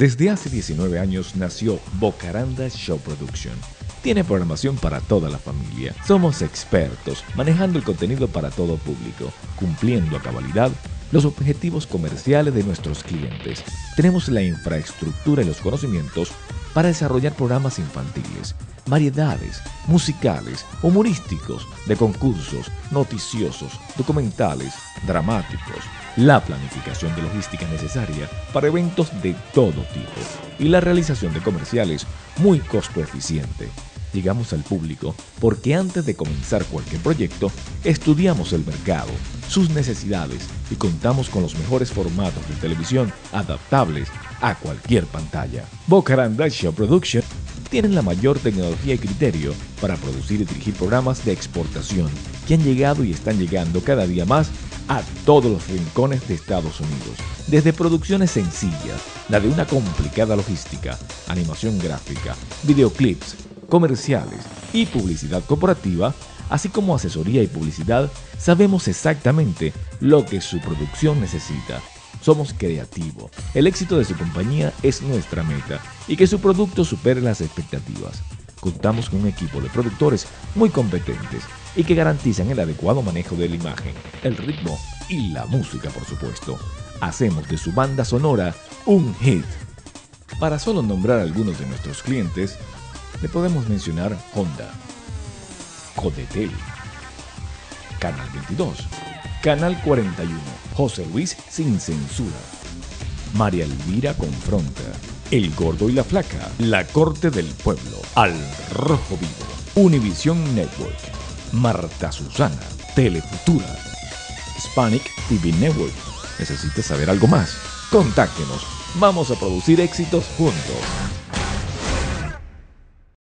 Desde hace 19 años nació Bocaranda Show Production. Tiene programación para toda la familia. Somos expertos manejando el contenido para todo público, cumpliendo a cabalidad los objetivos comerciales de nuestros clientes. Tenemos la infraestructura y los conocimientos para desarrollar programas infantiles, variedades, musicales, humorísticos, de concursos, noticiosos, documentales, dramáticos, la planificación de logística necesaria para eventos de todo tipo y la realización de comerciales muy costo eficiente. Llegamos al público porque antes de comenzar cualquier proyecto, estudiamos el mercado, sus necesidades y contamos con los mejores formatos de televisión adaptables a cualquier pantalla. Bocaranda Show Production tienen la mayor tecnología y criterio para producir y dirigir programas de exportación que han llegado y están llegando cada día más a todos los rincones de Estados Unidos. Desde producciones sencillas, la de una complicada logística, animación gráfica, videoclips, comerciales y publicidad corporativa, así como asesoría y publicidad, sabemos exactamente lo que su producción necesita. Somos creativos. El éxito de su compañía es nuestra meta y que su producto supere las expectativas. Contamos con un equipo de productores muy competentes y que garantizan el adecuado manejo de la imagen, el ritmo y la música, por supuesto. Hacemos de su banda sonora un hit. Para solo nombrar algunos de nuestros clientes, le podemos mencionar Honda, Codetel, Canal 22, Canal 41, José Luis Sin Censura, María Elvira Confronta, El Gordo y la Flaca, La Corte del Pueblo, Al Rojo Vivo, Univision Network, Marta Susana, Telefutura, Hispanic TV Network. ¿Necesitas saber algo más? Contáctenos. Vamos a producir éxitos juntos.